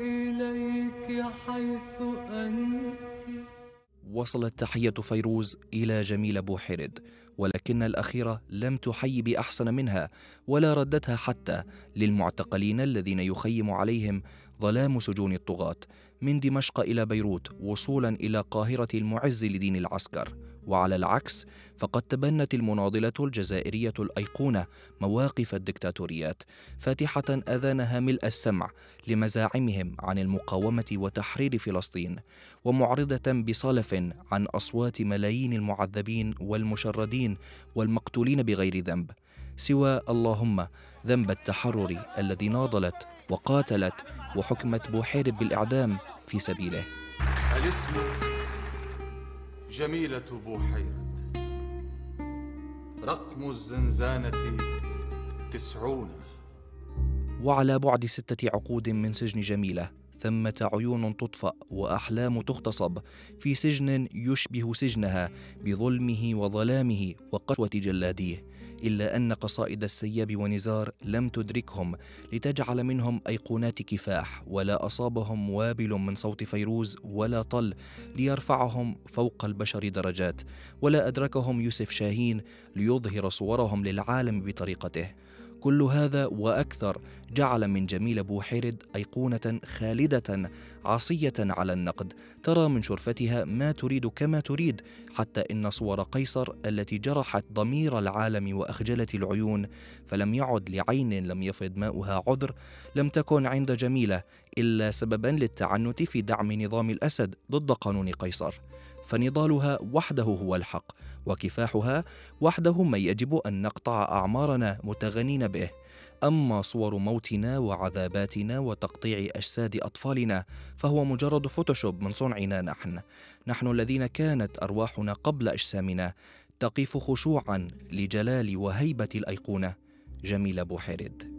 إليك حيث أنت. وصلت تحية فيروز إلى جميل بوحرد ولكن الأخيرة لم تحي بأحسن منها ولا ردتها حتى للمعتقلين الذين يخيم عليهم ظلام سجون الطغاة من دمشق إلى بيروت وصولا إلى قاهرة المعز لدين العسكر. وعلى العكس فقد تبنت المناضلة الجزائرية الأيقونة مواقف الدكتاتوريات فاتحة أذانها ملء السمع لمزاعمهم عن المقاومة وتحرير فلسطين ومعرضة بصلف عن أصوات ملايين المعذبين والمشردين والمقتولين بغير ذنب سوى اللهم ذنب التحرر الذي ناضلت وقاتلت وحكمت بوحيرب بالإعدام في سبيله. الاسم جميلة بوحيرة رقم الزنزانة تسعون. وعلى بعد ستة عقود من سجن جميلة ثمة عيون تطفأ وأحلام تغتصب في سجن يشبه سجنها بظلمه وظلامه وقسوة جلاديه إلا أن قصائد السياب ونزار لم تدركهم لتجعل منهم أيقونات كفاح ولا أصابهم وابل من صوت فيروز ولا طل ليرفعهم فوق البشر درجات ولا أدركهم يوسف شاهين ليظهر صورهم للعالم بطريقته. كل هذا وأكثر جعل من جميل بوحيرد أيقونة خالدة عصية على النقد. ترى من شرفتها ما تريد كما تريد حتى إن صور قيصر التي جرحت ضمير العالم وأخجلت العيون فلم يعد لعين لم يفض ماؤها عذر لم تكن عند جميلة إلا سببا للتعنت في دعم نظام الأسد ضد قانون قيصر. فنضالها وحده هو الحق وكفاحها وحده ما يجب أن نقطع أعمارنا متغنين به. أما صور موتنا وعذاباتنا وتقطيع أجساد أطفالنا فهو مجرد فوتوشوب من صنعنا نحن. نحن الذين كانت أرواحنا قبل أجسامنا تقف خشوعا لجلال وهيبة الأيقونة. جميل بوحيرد